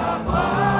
kujenga